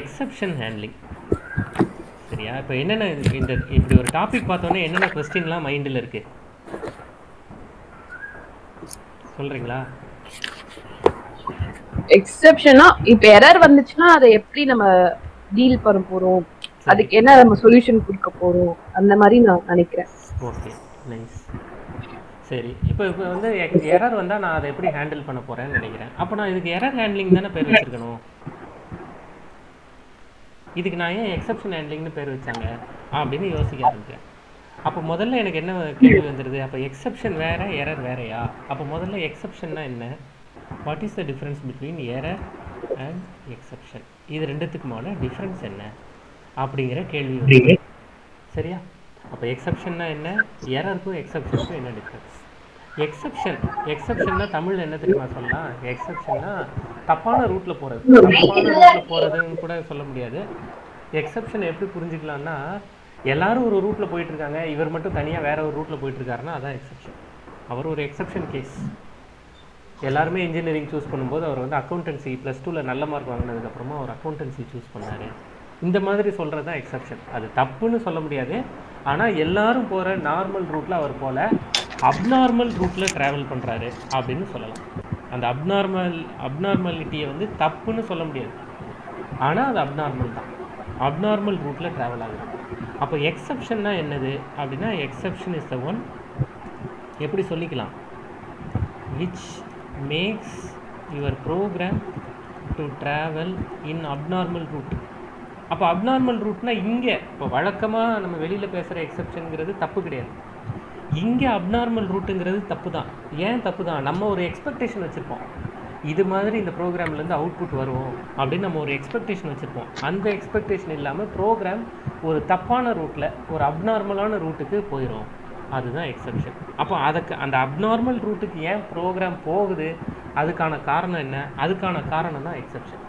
Exception handling சரியா? இப்போ என்னென்ன இந்த இப்படி ஒரு டாபிக் பார்த்தோன்னே என்னென்ன கொஸ்டின்லாம் மைண்டில் இருக்குது சொல்கிறீங்களா எக்ஸெப்ஷனா இப்ப எரர் வந்துச்சுன்னா அதை எப்படி நம்ம டீல் பண்ண போறோம்? அதுக்கு என்ன நம்ம சொல்யூஷன் கொடுக்க போறோம்? அந்த மாதிரி நான் நினைக்கிறேன். ஓகே நைஸ் சரி இப்போ இப்போ வந்து எரர் வந்தால் நான் அதை எப்படி ஹேண்டில் பண்ண போகிறேன்னு நினைக்கிறேன். அப்போ நான் இதுக்கு எரர் ஹேண்ட்லிங் தானே பேர் வச்சிருக்கணும்? இதுக்கு நான் ஏன் எக்ஸப்ஷன் ஹேண்ட்லிங்னு பேர் வச்சாங்க? அப்படின்னு யோசிக்க ஆரம்பிச்சேன். அப்போ முதல்ல எனக்கு என்ன கேள்வி வந்துடுது அப்போ எக்ஸப்ஷன் வேற எரர் வேறயா? அப்போ முதல்ல எக்ஸப்ஷன்னா என்ன? What is the difference between error and exception இது ரெண்டுத்துக்குமான டிஃப்ரென்ஸ் என்ன? அப்படிங்கிற கேள்வி வந்து சரியா? அப்போ எக்ஸப்ஷன்னா என்ன? எரருக்கும் எக்ஸப்ஷனுக்கும் என்ன டிஃப்ரென்ஸ் எக்ஸப்ஷன் எக்ஸப்ஷன்னா தமிழ்ல என்ன தெரியுமா சொல்லலாம் எக்ஸப்ஷன்னா தப்பான ரூட்ல போறது. தப்பான ரூட்ல போறதுன்னு கூட சொல்ல முடியாது. எக்ஸப்ஷன் எப்படி புரிஞ்சுக்கலாம்னா எல்லாரும் ஒரு ரூட்ல போயிட்டு இருக்காங்க இவர் மட்டும் தனியா வேற ஒரு ரூட்ல போயிட்டு இருக்காருன்னா அதான் எக்ஸப்ஷன் அவர் ஒரு எக்ஸப்ஷன் கேஸ் எல்லாருமே இன்ஜினியரிங் சூஸ் பண்ணும்போது அவர் வந்து அக்கௌண்டன்சி ப்ளஸ் டூவில் நல்ல மார்க் வாங்கினதுக்கப்புறமா அவர் அக்கௌண்டன்சி சூஸ் பண்ணாரு. இந்த மாதிரி சொல்கிறது தான் எக்ஸப்ஷன் அது தப்புன்னு சொல்ல முடியாது. ஆனால் எல்லாரும் போகிற நார்மல் ரூட்டில் அவர் போல அப்நார்மல் ரூட்டில் ட்ராவல் பண்ணுறாரு அப்படின்னு சொல்லலாம். அந்த அப்நார்மல் அப்நார்மாலிட்டியை வந்து தப்புன்னு சொல்ல முடியாது. ஆனால் அது அப்நார்மல் தான். அப்நார்மல் ரூட்டில் ட்ராவல் ஆகுது. அப்போ எக்ஸப்ஷன்னா என்னது? அப்படின்னா எக்ஸப்ஷன் இஸ் த ஒன் எப்படி சொல்லிக்கலாம்? Which makes your program to travel in abnormal route அப்போ அப்நார்மல் ரூட்னா இங்கே இப்போ வழக்கமாக நம்ம வெளியில் பேசுகிற எக்ஸப்ஷனுங்கிறது தப்பு கிடையாது. இங்கே அப்நார்மல் ரூட்டுங்கிறது தப்பு தான் ஏன் தப்பு தான் நம்ம ஒரு எக்ஸ்பெக்டேஷன் வச்சுருப்போம். இது மாதிரி இந்த ப்ரோக்ராம்லேருந்து அவுட்புட் வரும் அப்படின்னு நம்ம ஒரு எக்ஸ்பெக்டேஷன் வச்சுருப்போம். அந்த எக்ஸ்பெக்டேஷன் இல்லாமல் ப்ரோக்ராம் ஒரு தப்பான ரூட்டில் ஒரு அப்நார்மலான ரூட்டுக்கு போயிடும் அதுதான் எக்ஸப்ஷன் அப்போ அதுக்கு அந்த அப்நார்மல் ரூட்டுக்கு ஏன் ப்ரோக்ராம் போகுது? அதுக்கான காரணம் என்ன? அதுக்கான காரணம் தான் எக்ஸப்ஷன்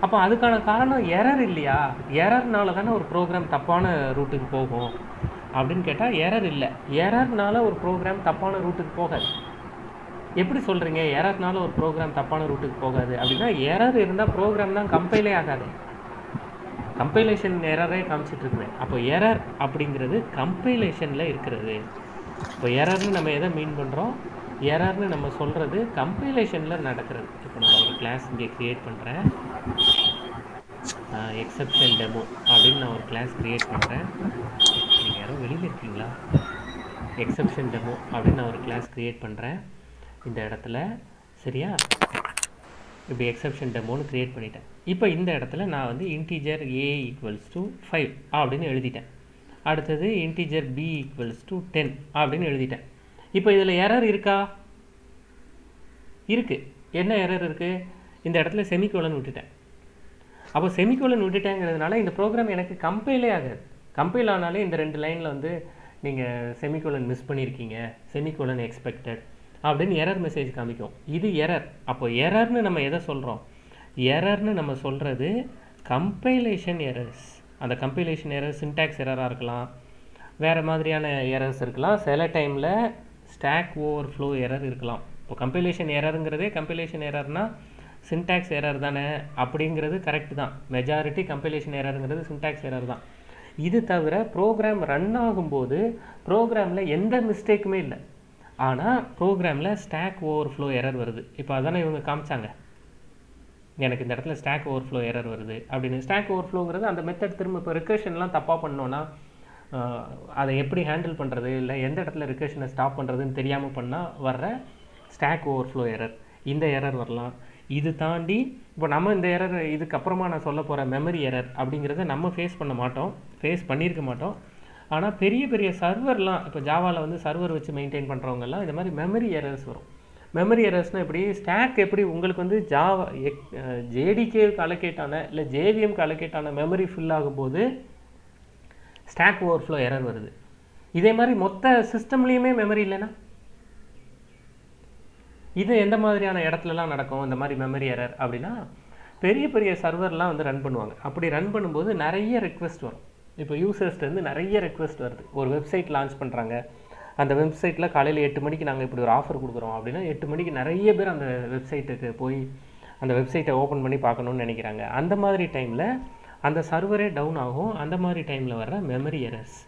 அப்போ அதுக்கான காரணம் எரர் இல்லையா? எரர்னால தானே ஒரு ப்ரோக்ராம் தப்பான ரூட்டுக்கு போகும். அப்படின்னு கேட்டால் எரர் இல்லை. எரர்னால ஒரு ப்ரோக்ராம் தப்பான ரூட்டுக்கு போகாது. எப்படி சொல்கிறீங்க எரர்னால ஒரு ப்ரோக்ராம் தப்பான ரூட்டுக்கு போகாது. அப்படின்னா எரர் இருந்தால் ப்ரோக்ராம் தான் கம்பைலே ஆகாது. கம்பைலேஷன் எரரே காமிச்சிட்டுருக்குறேன் அப்போ எரர் அப்படிங்கிறது கம்பைலேஷனில் இருக்கிறது. இப்போ எரர்னு நம்ம எதை மீன் பண்ணுறோம் எரர்னு நம்ம சொல்கிறது கம்பைலேஷனில் நடக்கிறது. இப்போ நான் ஒரு கிளாஸ் இங்கே க்ரியேட் பண்ணுறேன் எக்ஸப்ஷன் டெமோ அப்படின்னு நான் ஒரு கிளாஸ் க்ரியேட் பண்ணுறேன் யாரும் வெளியில் இருக்கீங்களா? எக்ஸப்ஷன் டெமோ அப்படின்னு நான் ஒரு கிளாஸ் க்ரியேட் பண்ணுறேன் இந்த இடத்துல சரியா? இப்படி எக்ஸப்ஷன் டெமோன்னு க்ரியேட் பண்ணிட்டேன். இப்போ இந்த இடத்துல நான் வந்து integer A equals to five அப்படின்னு எழுதிட்டேன். அடுத்தது integer B equals to ten அப்படின்னு எழுதிட்டேன். இப்போ இதில் எரர் இருக்கா? இருக்குது என்ன எரர் இருக்குது இந்த இடத்துல செமிகோலன் விட்டுட்டேன். அப்போ செமிகோலன் விட்டுட்டேங்கிறதுனால இந்த ப்ரோக்ராம் எனக்கு கம்பைலே ஆகாது. கம்பைல் ஆனாலே இந்த ரெண்டு லைனில் வந்து நீங்கள் செமிகோலன் மிஸ் பண்ணியிருக்கீங்க செமிகோலன் எக்ஸ்பெக்டட் அப்படின்னு எரர் மெசேஜ் காமிக்கும். இது எரர் அப்போ எரர்னு நம்ம எதை சொல்கிறோம் எரர்னு நம்ம சொல்கிறது கம்பைலேஷன் எரர்ஸ் அந்த கம்பைலேஷன் எரர் சின்டாக்ஸ் எரராக இருக்கலாம். வேறு மாதிரியான எரர்ஸ் இருக்கலாம். சில டைமில் ஸ்டாக் ஓவர் ஃப்ளோ எரர் இருக்கலாம். இப்போ கம்பைலேஷன் எரருங்கிறதே கம்பைலேஷன் எரர்னா சின்டாக்ஸ் எரர் தானே அப்படிங்கிறது கரெக்ட் தான். மெஜாரிட்டி கம்பைலேஷன் எரருங்கிறது சின்டாக்ஸ் எரர் தான். இது தவிர ப்ரோக்ராம் ரன் ஆகும்போது ப்ரோக்ராமில் எந்த மிஸ்டேக்குமே இல்லை. ஆனால் ப்ரோக்ராமில் ஸ்டாக் ஓவர் ஃப்ளோ எரர் வருது. இப்போ அதானே இவங்க காமிச்சாங்க. எனக்கு இந்த இடத்துல ஸ்டாக் ஓவர் ஃப்ளோ எரர் வருது அப்படின்னு. ஸ்டாக் ஓவர் ஃப்ளோங்கிறது அந்த மெத்தட் திரும்ப இப்போ ரிக்கர்ஷன்லாம் தப்பாக பண்ணோன்னா அதை எப்படி ஹேண்டில் பண்ணுறது இல்லை எந்த இடத்துல ரிக்கர்ஷனை ஸ்டாப் பண்ணுறதுன்னு தெரியாமல் பண்ணால் வர்ற ஸ்டாக் ஓவர் ஃப்ளோ எரர் இந்த எரர் வரலாம். இது தாண்டி இப்போ நம்ம இந்த எரர் இதுக்கப்புறமா நான் சொல்ல போகிற மெமரி எரர் அப்படிங்கிறத நம்ம ஃபேஸ் பண்ண மாட்டோம். ஃபேஸ் பண்ணியிருக்க மாட்டோம். ஆனால் பெரிய பெரிய சர்வர்லாம் இப்போ ஜாவாவில் வந்து சர்வர் வச்சு மெயின்டைன் பண்ணுறவங்கலாம் இந்த மாதிரி மெமரி எரர்ஸ் வரும். மெமரி எரர்ஸ்னால் எப்படி? ஸ்டாக் எப்படி உங்களுக்கு வந்து ஜாவா ஜேடிகேவுக்கு அலோகேட்டான இல்லை ஜேவிஎம்க்கு அலோகேட்டான மெமரி ஃபில் ஆகும்போது ஸ்டாக் ஓவர்ஃப்ளோ எரர் வருது. இதே மாதிரி மொத்த சிஸ்டம்லேயுமே மெமரி இல்லைன்னா? இது எந்த மாதிரியான இடத்துலலாம் நடக்கும்? இந்த மாதிரி மெமரி எரர் அப்படின்னா பெரிய பெரிய சர்வர்லாம் வந்து ரன் பண்ணுவாங்க. அப்படி ரன் பண்ணும்போது நிறைய ரெக்வெஸ்ட் வரும். இப்போ யூசர்ஸ்லேருந்து நிறைய ரெக்வெஸ்ட் வருது. ஒரு வெப்சைட் லான்ச் பண்ணுறாங்க அந்த வெப்சைட்டில் காலையில் எட்டு மணிக்கு நாங்கள் இப்படி ஒரு ஆஃபர் கொடுக்குறோம் அப்படின்னா எட்டு மணிக்கு நிறைய பேர் அந்த வெப்சைட்டுக்கு போய் அந்த வெப்சைட்டை ஓப்பன் பண்ணி பார்க்கணுன்னு நினைக்கிறாங்க. அந்த மாதிரி டைமில் அந்த சர்வரே டவுன் ஆகும். அந்த மாதிரி டைமில் வர்ற மெமரி எரர்ஸ்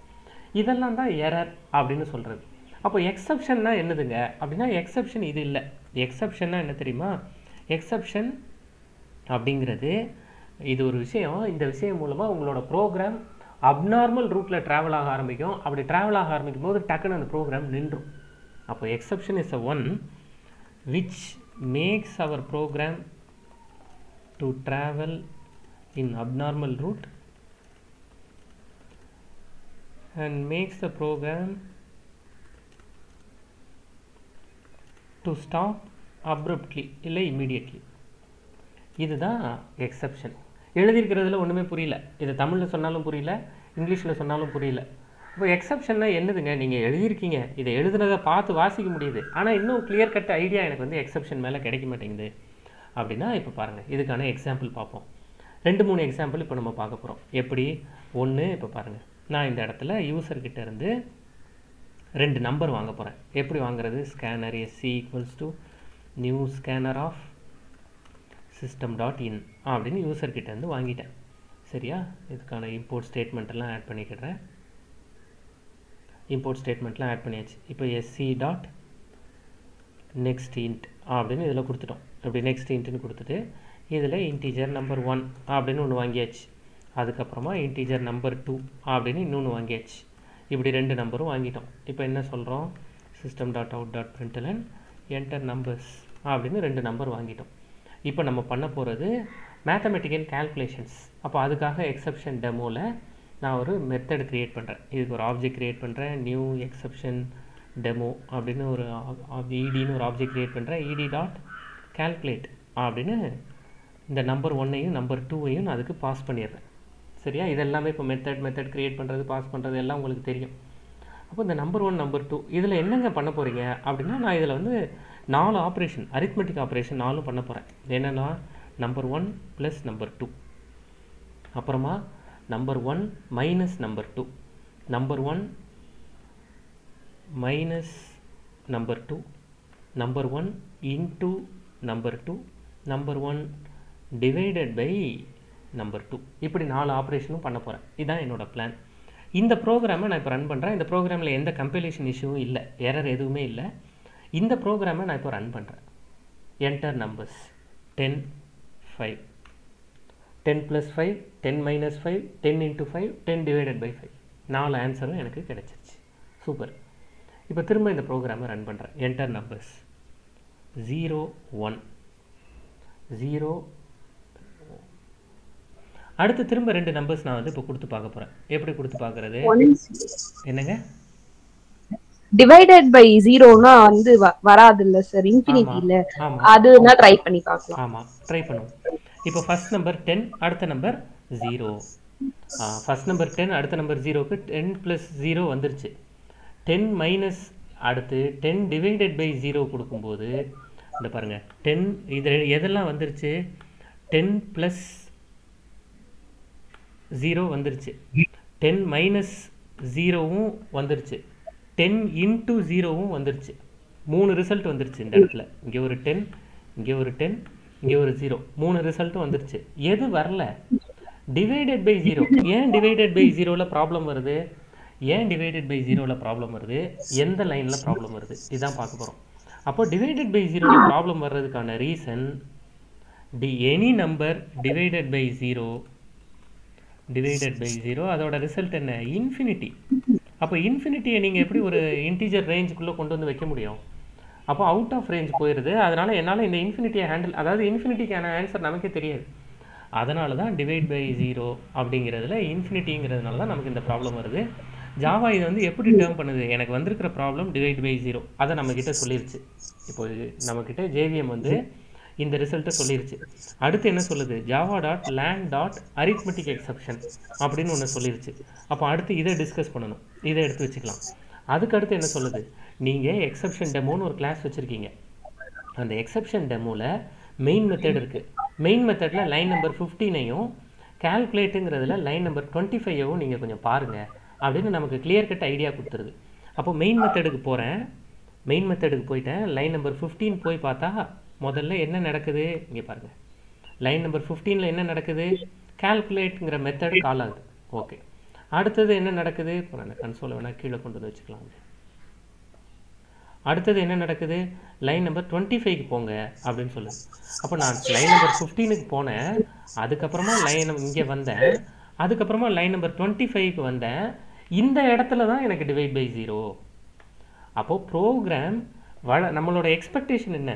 இதெல்லாம் தான் எரர் அப்படின்னு சொல்கிறது அப்போ எக்ஸப்ஷன்னா என்னதுங்க? அப்படின்னா எக்ஸப்ஷன் இது இல்லை. எக்ஸப்ஷன்னா என்ன தெரியுமா? எக்ஸப்ஷன் அப்படிங்கிறது இது ஒரு விஷயம். இந்த விஷயம் மூலமாக உங்களோட ப்ரோக்ராம் அப்நார்மல் ரூட்டில் ட்ராவல் ஆக ஆரம்பிக்கும். அப்படி ட்ராவல் ஆக ஆரம்பிக்கும் போது டக்குன்னு அந்த ப்ரோக்ராம் நின்றும். அப்போ exception is a one which makes our program to travel in abnormal route and makes the program to stop abruptly இல்லை immediately. இதுதான் எக்ஸப்ஷன் எழுதியிருக்கிறதுல ஒன்றுமே புரியல. இது தமிழில் சொன்னாலும் புரியல இங்கிலீஷில் சொன்னாலும் புரியல. இப்போ எக்ஸப்ஷன்னா என்னதுங்க? நீங்கள் எழுதியிருக்கீங்க. இதை எழுதுனதை பார்த்து வாசிக்க முடியுது. ஆனால் இன்னும் கிளியர் கட் ஐடியா எனக்கு வந்து எக்ஸப்ஷன் மேலே கிடைக்க மாட்டேங்குது. அப்படின்னா இப்போ பாருங்கள் இதுக்கான எக்ஸாம்பிள் பார்ப்போம். ரெண்டு மூணு எக்ஸாம்பிள் இப்போ நம்ம பார்க்க போகிறோம் எப்படி? ஒன்று இப்போ பாருங்கள் நான் இந்த இடத்துல யூசர்கிட்ட இருந்து ரெண்டு நம்பர் வாங்க போகிறேன் எப்படி வாங்குறது? Scanner SC equals to new scanner of system dot in அப்படின்னு யூசர்கிட்டேருந்து வாங்கிட்டேன். சரியா? இதுக்கான இம்போர்ட் ஸ்டேட்மெண்ட்டெல்லாம் ஆட் பண்ணிக்கிடுறேன். இம்போர்ட் ஸ்டேட்மெண்ட்லாம் ஆட் பண்ணியாச்சு. இப்போ எஸ்சி டாட் நெக்ஸ்ட் இன்ட் அப்படின்னு இதில் கொடுத்துட்டோம். இப்படி நெக்ஸ்ட் இன்ட்னு கொடுத்துட்டு இதில் இன்டீஜர் நம்பர் ஒன் அப்படின்னு ஒன்று வாங்கியாச்சு. அதுக்கப்புறமா இன்டீஜர் நம்பர் டூ அப்படின்னு இன்னொன்று வாங்கியாச்சு. இப்படி ரெண்டு நம்பரும் வாங்கிட்டோம். இப்போ என்ன சொல்கிறோம் system dot out dot println enter numbers அப்படின்னு ரெண்டு நம்பர் வாங்கிட்டோம். இப்போ நம்ம பண்ண போகிறது மேத்தமெட்டிக்கல் கால்குலேஷன்ஸ் அப்போ அதுக்காக எக்ஸப்ஷன் டெமோவில் நான் ஒரு மெத்தட் க்ரியேட் பண்ணுறேன் இதுக்கு ஒரு ஆப்ஜெக்ட் க்ரியேட் பண்ணுறேன் நியூ எக்ஸப்ஷன் டெமோ அப்படின்னு ஒரு இடின்னு ஒரு ஆப்ஜெக்ட் க்ரியேட் பண்ணுறேன் இடி டாட் கால்குலேட் அப்படின்னு இந்த நம்பர் ஒன்னையும் நம்பர் டூவையும் நான் அதுக்கு பாஸ் பண்ணிடுறேன். சரியா? இதெல்லாமே இப்போ மெத்தட் மெத்தட் க்ரியேட் பண்ணுறது பாஸ் பண்ணுறது எல்லாம் உங்களுக்கு தெரியும். அப்போ இந்த நம்பர் ஒன் நம்பர் டூ இதில் என்னங்க பண்ண போகிறீங்க அப்படின்னா நான் இதில் வந்து நாலு ஆப்ரேஷன் அரித்மெட்டிக் ஆப்ரேஷன் நாலும் பண்ண போகிறேன் என்னென்னா number one plus number two அப்புறமா number one minus number two number one minus number two number one into number two number one divided by number two இப்படி நாலு ஆப்ரேஷனும் பண்ண போகிறேன் இதுதான் என்னோடய பிளான் இந்த ப்ரோக்ராமை நான் இப்போ ரன் பண்ணுறேன் இந்த ப்ரோக்ராமில் எந்த கம்பைலேஷன் இஷ்யூவும் இல்லை. எரர் எதுவுமே இல்லை. இந்த ப்ரோக்ராமை நான் இப்போ ரன் பண்ணுறேன் enter numbers ten five ten plus five ten minus five ten into five ten divided by five நாலு ஆன்சரும் எனக்கு கிடச்சிருச்சு. சூப்பர் இப்போ திரும்ப இந்த ப்ரோக்ராமை ரன் பண்ணுறேன் enter numbers zero one zero அடுத்து திரும்ப ரெண்டு நம்பர்ஸ் நான் வந்து இப்போ கொடுத்து பார்க்க போகிறேன் எப்படி கொடுத்து பார்க்குறது? என்னங்க? டிவைடட் பை ஜீரோனா வந்து வராது இல்ல சார் இன்ஃபினிட்டி இல்ல அதுனா ட்ரை பண்ணி பார்க்கலாம். ஆமாம் ட்ரை பண்ணுவோம். இப்போ ஃபர்ஸ்ட் நம்பர் டென் அடுத்த number zero first number ten அடுத்த நம்பர் ஜீரோக்கு டென் ப்ளஸ் ஜீரோ வந்துருச்சு. டென் மைனஸ் அடுத்து டென் டிவைடட் பை ஜீரோ கொடுக்கும்போது இந்த பாருங்கள் டென் இது எதெல்லாம் வந்துருச்சு? டென் ப்ளஸ் ஜீரோ வந்துருச்சு. டென் மைனஸ் ஜீரோவும் வந்துருச்சு. டென் இன்ட்டு ஜீரோவும் வந்துருச்சு. மூணு ரிசல்ட் வந்துருச்சு இந்த இடத்துல. இங்கே ஒரு டென் இங்கே ஒரு டென் இங்கே ஒரு ஜீரோ மூணு ரிசல்ட்டும் வந்துருச்சு. எது வரல? டிவைடட் பை ஜீரோ ஏன் டிவைடட் பை ஜீரோவில் ப்ராப்ளம் வருது? ஏன் டிவைடட் பை ஜீரோவில் ப்ராப்ளம் வருது? எந்த லைனில் ப்ராப்ளம் வருது? இதுதான் பார்க்க போகிறோம் அப்போ டிவைடட் பை ஜீரோவில் ப்ராப்ளம் வர்றதுக்கான reason the any number divided by zero divided by zero அதோட ரிசல்ட் என்ன? இன்ஃபினிட்டி அப்போ இன்ஃபினிட்டியை நீங்கள் எப்படி ஒரு இன்டீஜர் ரேஞ்சுக்குள்ளே கொண்டு வந்து வைக்க முடியும்? அப்போ அவுட் ஆஃப் ரேஞ்ச் போயிடுது அதனால் என்னால் இந்த இன்ஃபினிட்டியை ஹேண்டில் அதாவது இன்ஃபினிட்டிக்கான ஆன்சர் நமக்கே தெரியாது. அதனால தான் டிவைட் பை ஜீரோ அப்படிங்கிறதுல இன்ஃபினிட்டிங்கிறதுனால தான் நமக்கு இந்த ப்ராப்ளம் வருது. ஜாவா இது வந்து எப்படி டேர்ம் பண்ணுது? எனக்கு வந்திருக்கிற ப்ராப்ளம் டிவைட் பை ஜீரோ அதை நம்மக்கிட்ட சொல்லிருச்சு. இப்போ நம்மக்கிட்ட ஜேவிஎம் வந்து இந்த ரிசல்ட்டை சொல்லிருச்சு. அடுத்து என்ன சொல்லுது? Java dot lang dot arithmetic exception அப்படின்னு ஒன்று சொல்லிருச்சு. அப்போ அடுத்து இதை டிஸ்கஸ் பண்ணணும். இதை எடுத்து வச்சுக்கலாம். அதுக்கு அடுத்து என்ன சொல்லுது? நீங்கள் எக்ஸப்ஷன் டெமோன்னு ஒரு கிளாஸ் வச்சுருக்கீங்க. அந்த எக்ஸப்ஷன் டெமோவில் மெயின் மெத்தட் இருக்குது மெயின் மெத்தடில் லைன் நம்பர் ஃபிஃப்டீனையும் கால்குலேட்டுங்கிறதுல லைன் நம்பர் டுவெண்ட்டி ஃபைவையும் நீங்கள் கொஞ்சம் பாருங்கள் அப்படின்னு நமக்கு கிளியர் கட் ஐடியா கொடுத்துருது. அப்போ மெயின் மெத்தடுக்கு போகிறேன் மெயின் மெத்தடுக்கு போயிட்டேன். லைன் நம்பர் ஃபிஃப்டீன் போய் பார்த்தா முதல்ல என்ன நடக்குது? இங்கே பாருங்க. லைன் நம்பர் ஃபிஃப்டீனில் என்ன நடக்குது? கால்குலேட்ங்கிற மெத்தட் கால் ஆகுது. ஓகே அடுத்தது என்ன நடக்குது? இப்போ நான் கன்சோலை வேணால் கீழே கொண்டு வந்து வச்சுக்கலாம். அடுத்தது என்ன நடக்குது? லைன் நம்பர் டுவெண்ட்டி ஃபைவ்க்கு போங்க அப்படின்னு சொல்லுது அப்போ நான் லைன் நம்பர் ஃபிஃப்டீனுக்கு போனேன். அதுக்கப்புறமா லைன் இங்கே வந்தேன். அதுக்கப்புறமா லைன் நம்பர் டுவெண்ட்டி ஃபைவ்க்கு வந்தேன். இந்த இடத்துல தான் எனக்கு டிவைட் பை ஜீரோ அப்போது ப்ரோக்ராம் வள நம்மளோட எக்ஸ்பெக்டேஷன் என்ன?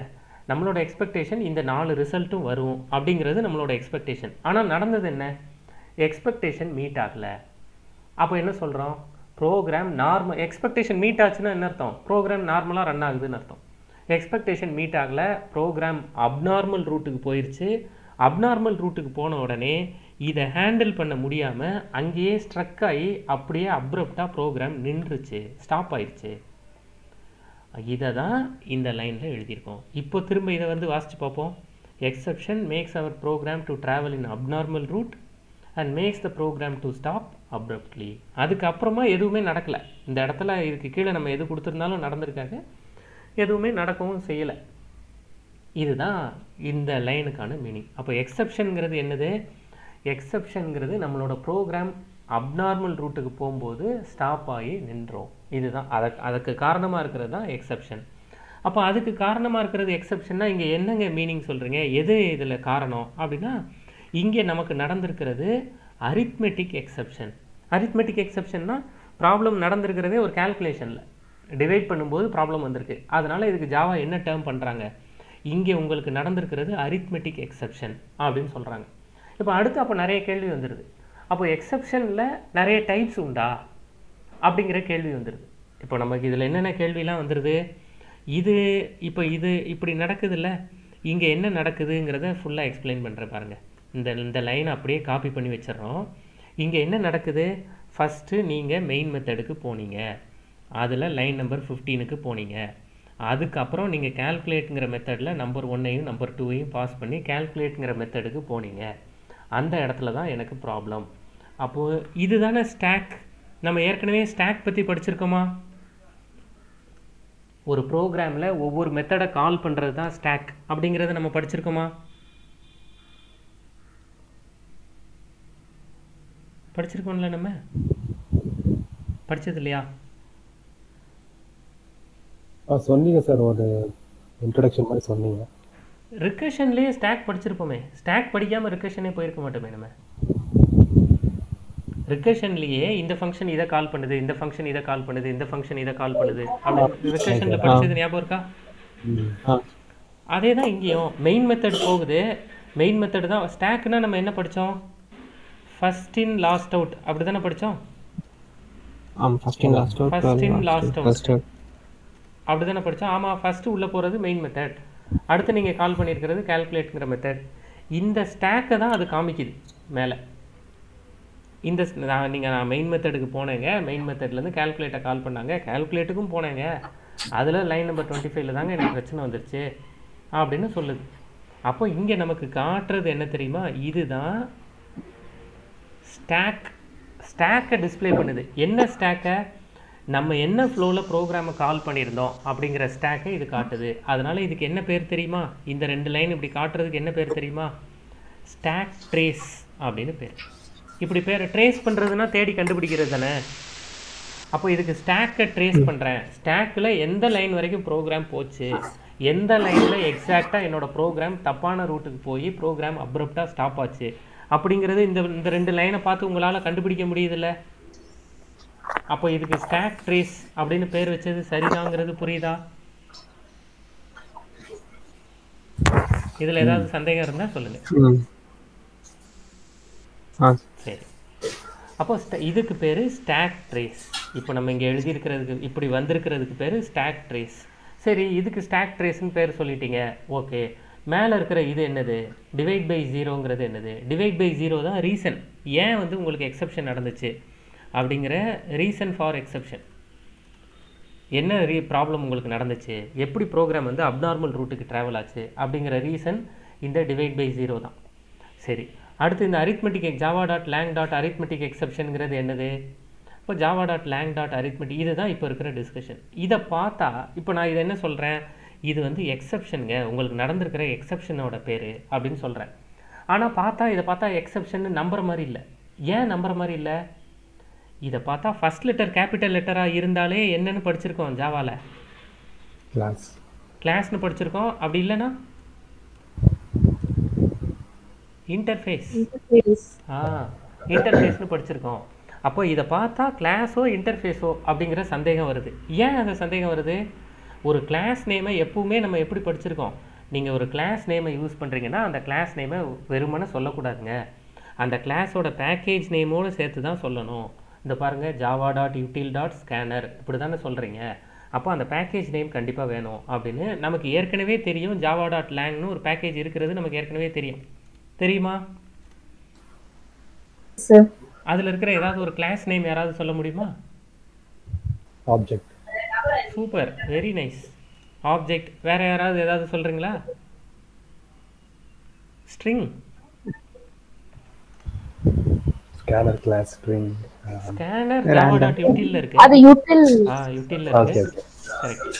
நம்மளோட எக்ஸ்பெக்டேஷன் இந்த நாலு ரிசல்ட்டும் வரும் அப்படிங்கிறது நம்மளோட எக்ஸ்பெக்டேஷன் ஆனால் நடந்தது என்ன? எக்ஸ்பெக்டேஷன் மீட் ஆகலை. அப்போ என்ன சொல்கிறோம் ப்ரோக்ராம் நார்மல் எக்ஸ்பெக்டேஷன் மீட் ஆச்சுன்னா என்ன அர்த்தம்? ப்ரோக்ராம் நார்மலாக ரன் ஆகுதுன்னு அர்த்தம். எக்ஸ்பெக்டேஷன் மீட் ஆகலை ப்ரோக்ராம் அப்நார்மல் ரூட்டுக்கு போயிடுச்சு அப்நார்மல் ரூட்டுக்கு போன உடனே இதை ஹேண்டில் பண்ண முடியாமல் அங்கேயே ஸ்ட்ரக் ஆகி அப்படியே அப்ரப்டாக ப்ரோக்ராம் நின்றுச்சு ஸ்டாப் ஆயிடுச்சு இதை தான் இந்த லைனில் எழுதியிருக்கோம். இப்போ திரும்ப இதை வந்து வாசித்து பார்ப்போம். Exception makes our program to travel in abnormal route and makes the program to stop abruptly அதுக்கப்புறமா எதுவுமே நடக்கலை. இந்த இடத்துல இதுக்கு கீழே நம்ம எது கொடுத்துருந்தாலும் நடந்திருக்காங்க எதுவுமே நடக்கவும் செய்யலை. இதுதான் இந்த லைனுக்கான மீனிங் அப்போ எக்ஸப்ஷனுங்கிறது என்னது? எக்ஸப்ஷனுங்கிறது நம்மளோட ப்ரோக்ராம் அப்நார்மல் ரூட்டுக்கு போகும்போது ஸ்டாப் ஆகி நின்றோம். இதுதான். அதற்கு அதற்கு காரணமாக இருக்கிறது தான் எக்ஸப்ஷன் அப்போ அதுக்கு காரணமாக இருக்கிறது எக்ஸப்ஷன்னா இங்கே என்னங்க மீனிங் சொல்கிறீங்க எது இதில் காரணம்? அப்படின்னா இங்கே நமக்கு நடந்திருக்கிறது அரித்மெட்டிக் எக்ஸப்ஷன் அரித்மெட்டிக் எக்ஸப்ஷன்னா ப்ராப்ளம் நடந்திருக்கிறதே ஒரு கால்குலேஷனில் டிவைட் பண்ணும்போது ப்ராப்ளம் வந்திருக்கு. அதனால் இதுக்கு ஜாவா என்ன டேர்ம் பண்ணுறாங்க இங்கே உங்களுக்கு நடந்திருக்கிறது அரித்மெட்டிக் எக்ஸப்ஷன் அப்படின்னு சொல்கிறாங்க இப்போ அடுத்து அப்போ நிறைய கேள்வி வந்துடுது அப்போ எக்ஸப்ஷனில் நிறைய டைப்ஸ் உண்டா? அப்படிங்கிற கேள்வி வந்துடுது இப்போ நமக்கு இதில் என்னென்ன கேள்விலாம் வந்துடுது இது இப்போ இது இப்படி நடக்குதுல்ல? இங்கே என்ன நடக்குதுங்கிறத ஃபுல்லாக எக்ஸ்பிளைன் பண்ணுறேன் பாருங்கள் இந்த இந்த லைன் அப்படியே காப்பி பண்ணி வச்சிடுறோம் இங்கே என்ன நடக்குது? ஃபஸ்ட்டு நீங்கள் மெயின் மெத்தடுக்கு போனீங்க. அதில் லைன் நம்பர் ஃபிஃப்டீனுக்கு போனீங்க. அதுக்கப்புறம் நீங்கள் கால்குலேட்டுங்கிற மெத்தடில் நம்பர் ஒன்னையும் நம்பர் டூவையும் பாஸ் பண்ணி கால்குலேட்டுங்கிற மெத்தடுக்கு போனீங்க. அந்த இடத்துல தான் எனக்கு ப்ராப்ளம் அப்போது இதுதானே ஸ்டாக் நம்ம ஏற்கனவே ஸ்டாக் பற்றி படிச்சிருக்கோமா? ஒரு ப்ரோக்ராமில் ஒவ்வொரு மெத்தடை கால் பண்ணுறது தான் ஸ்டாக் அப்படிங்கிறத நம்ம படிச்சிருக்கோமா? படிச்சிருக்கோம்ல நம்ம? படிச்சது இல்லையா சொன்னீங்க சார் ஒரு இன்ட்ரடக்ஷன் மாதிரி சொன்னீங்க. ரிக்கஷன்லேயே ஸ்டாக் படிச்சிருப்போமே. ஸ்டாக் படிக்காமல் ரிக்கஷனே போயிருக்க மாட்டோமே நம்ம. ரிக்கஷன்லேயே இந்த ஃபங்க்ஷன் இதை கால் பண்ணுது இந்த ஃபங்க்ஷன் இதை கால் பண்ணுது இந்த ஃபங்க்ஷன் இதை கால் பண்ணுது. அப்படி ரிக்கஷனில் படிச்சது ஞாபகம் இருக்கா? அதே தான் இங்கேயும். மெயின் மெத்தட் போகுது. மெயின் மெத்தட் தான். ஸ்டாக்னா நம்ம என்ன படித்தோம் ஃபர்ஸ்ட் இன் லாஸ்ட் அவுட் அப்படி தானே படித்தோம் first in last out. First out அப்படி தானே படித்தோம் ஆமாம் ஃபஸ்ட்டு உள்ளே போகிறது மெயின் மெத்தட் அடுத்து நீங்கள் கால் பண்ணியிருக்கிறது கால்குலேட்டுங்கிற மெத்தட் இந்த ஸ்டாக்கை தான் அது காமிக்குது மேலே. இந்த நான் நீங்கள் நான் மெயின் மெத்தடுக்கு போனேங்க. மெயின் மெத்தட்லேருந்து கால்குலேட்டை கால் பண்ணாங்க. கால்குலேட்டுக்கும் போனேங்க. அதில் லைன் நம்பர் டுவெண்ட்டி ஃபைவ்ல தாங்க எனக்கு பிரச்சனை வந்துருச்சு. அப்படின்னு சொல்லுது. அப்போ இங்கே நமக்கு காட்டுறது என்ன தெரியுமா? இதுதான் ஸ்டாக் ஸ்டாக்கை டிஸ்ப்ளே பண்ணுது. என்ன ஸ்டாக்கை நம்ம என்ன ஃப்ளோவில் ப்ரோக்ராமை கால் பண்ணியிருந்தோம் அப்படிங்கிற ஸ்டாக்கை இது காட்டுது. அதனால் இதுக்கு என்ன பேர் தெரியுமா? இந்த ரெண்டு லைன் இப்படி காட்டுறதுக்கு என்ன பேர் தெரியுமா? ஸ்டாக் ட்ரேஸ் அப்படின்னு பேர். இப்படி பேரை ட்ரேஸ் பண்ணுறதுனா தேடி கண்டுபிடிக்கிறது தானே? அப்போ இதுக்கு ஸ்டாக்கை ட்ரேஸ் பண்ணுறேன் ஸ்டாக்கில் எந்த லைன் வரைக்கும் ப்ரோக்ராம் போச்சு? எந்த லைனில் எக்ஸாக்டாக என்னோட ப்ரோக்ராம் தப்பான ரூட்டுக்கு போய் ப்ரோக்ராம் அப்ரப்டாக ஸ்டாப் ஆச்சு? அப்படிங்கிறது இந்த இந்த ரெண்டு லைனை பார்த்து உங்களால் கண்டுபிடிக்க முடியுதுல்ல? அப்போ இதுக்கு ஸ்டாக் ட்ரேஸ் அப்படின்னு பேர் வச்சது சரிதாங்கிறது புரியுதா? இதில் ஏதாவது சந்தேகம் இருந்தால் சொல்லுங்கள் சரி. அப்போ ஸ்ட- இதுக்கு பேர் ஸ்டாக் ட்ரேஸ் இப்போ நம்ம இங்கே எழுதியிருக்கிறதுக்கு இப்படி வந்திருக்கிறதுக்கு பேர் ஸ்டாக் ட்ரேஸ் சரி இதுக்கு ஸ்டாக் ட்ரேஸ்னு பேர் சொல்லிட்டீங்க. ஓகே. மேலே இருக்கிற இது என்னது? டிவைட் பை ஜீரோங்கிறது என்னது? டிவைட் பை ஜீரோ தான் ரீசன் ஏன் வந்து உங்களுக்கு எக்ஸப்ஷன் நடந்துச்சு? அப்படிங்கிற ரீசன் ஃபார் எக்ஸப்ஷன் என்ன ரீ ப்ராப்ளம் உங்களுக்கு நடந்துச்சு? எப்படி ப்ரோக்ராம் வந்து அப்நார்மல் ரூட்டுக்கு ட்ராவல் ஆச்சு? அப்படிங்கிற ரீசன் இந்த டிவைட் பை ஜீரோ தான். சரி. அடுத்து இந்த arithmetic Java dot lang dot arithmetic எக்ஸப்ஷனுங்கிறது என்னது? இப்போ Java dot lang dot arithmetic இதுதான் இப்போ இருக்கிற டிஸ்கஷன் இதை பார்த்தா இப்போ நான் இதை என்ன சொல்கிறேன் இது வந்து எக்ஸப்ஷனுங்க உங்களுக்கு நடந்திருக்கிற எக்ஸப்ஷனோட பேர் அப்படின்னு சொல்கிறேன் ஆனால் பார்த்தா இதை பார்த்தா எக்ஸப்ஷன் நம்புற மாதிரி இல்லை. ஏன் நம்புற மாதிரி இல்லை? இதை பார்த்தா ஃபர்ஸ்ட் லெட்டர் கேபிட்டல் லெட்டராக இருந்தாலே என்னன்னு படிச்சிருக்கோம் ஜாவால. கிளாஸ் கிளாஸ்னு படிச்சிருக்கோம். அப்படி இல்லைன்னா இன்டர்ஃபேஸ் ஆ இன்டர்ஃபேஸ்னு படிச்சிருக்கோம். அப்போ இதை பார்த்தா கிளாஸோ இன்டர்ஃபேஸோ அப்படிங்கிற சந்தேகம் வருது. ஏன் அந்த சந்தேகம் வருது? ஒரு கிளாஸ் நேமை எப்பவுமே நம்ம எப்படி படிச்சிருக்கோம்? நீங்கள் ஒரு கிளாஸ் நேமை யூஸ் பண்ணுறீங்கன்னா அந்த கிளாஸ் நேமை வெறுமனே சொல்லக்கூடாதுங்க. அந்த கிளாஸோட பேக்கேஜ் நேமோடு சேர்த்து தான் சொல்லணும். இந்த பாருங்கள் Java dot util dot scanner இப்படி தானே சொல்கிறீங்க அப்போ அந்த பேக்கேஜ் நேம் கண்டிப்பாக வேணும் அப்படின்னு நமக்கு ஏற்கனவே தெரியும். ஜாவா டாட் லேங்னு ஒரு பேக்கேஜ் இருக்கிறது நமக்கு ஏற்கனவே தெரியும். தெரியுமா? அதில் இருக்கிற ஏதாவது ஒரு கிளாஸ் நேம் யாராவது சொல்ல முடியுமா? Object super very nice object வேற யாராவது ஏதாவது சொல்றீங்களா? String scanner class string scanner Java dot util இருக்கு. அது யூட்டில் ஆ யூட்டில் ஓகே இருக்கு. கரெக்ட்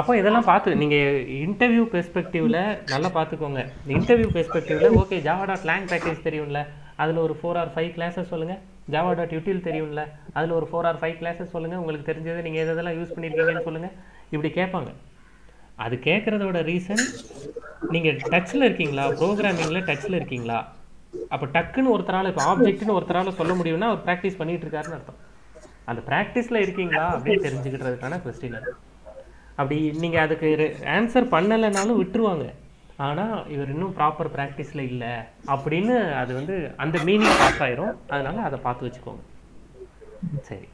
அப்போ இதெல்லாம் பார்த்து நீங்கள் இன்டர்வியூ பெர்ஸ்பெக்டிவ்ல நல்லா பார்த்துக்கோங்க interview பெர்ஸ்பெக்டிவ்ல okay Java dot lang package தெரியும்ல அதில் ஒரு ஃபோர் ஆர் ஃபைவ் கிளாஸஸ் சொல்லுங்கள் ஜாவா டாட் யூட்டில் தெரியும்ல அதில் ஒரு ஃபோர் ஆர் ஃபைவ் கிளாஸஸ் சொல்லுங்கள் உங்களுக்கு தெரிஞ்சது நீங்கள் எதெல்லாம் யூஸ் பண்ணியிருக்கீங்கன்னு சொல்லுங்கள் இப்படி கேட்பாங்க. அது கேட்குறதோட ரீசன் நீங்கள் டச்சில் இருக்கீங்களா? ப்ரோக்ராமிங்கில் டச்சில் இருக்கீங்களா? அப்போ டக்குன்னு ஒருத்தரால் இப்போ ஆப்ஜெக்ட்னு ஒருத்தரால் சொல்ல முடியும்னா அவர் ப்ராக்டிஸ் பண்ணிட்டு இருக்காருன்னு அர்த்தம். அந்த ப்ராக்டிஸில் இருக்கீங்களா? அப்படின்னு தெரிஞ்சுக்கிட்டதுக்கான கொஸ்டின் அது. அப்படி நீங்கள் அதுக்கு ஆன்சர் பண்ணலைனாலும் விட்டுருவாங்க. ஆனால் இவர் இன்னும் ப்ராப்பர் ப்ராக்டிஸில் இல்லை அப்படின்னு அது வந்து அந்த மீனிங் பாஸ் ஆயிரும். அதனால அதை பார்த்து வச்சுக்கோங்க. சரி.